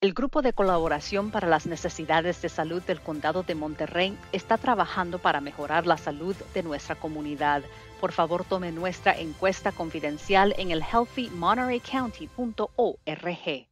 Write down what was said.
El Grupo de Colaboración para las Necesidades de Salud del Condado de Monterrey está trabajando para mejorar la salud de nuestra comunidad. Por favor, tome nuestra encuesta confidencial en el healthymontereycounty.org.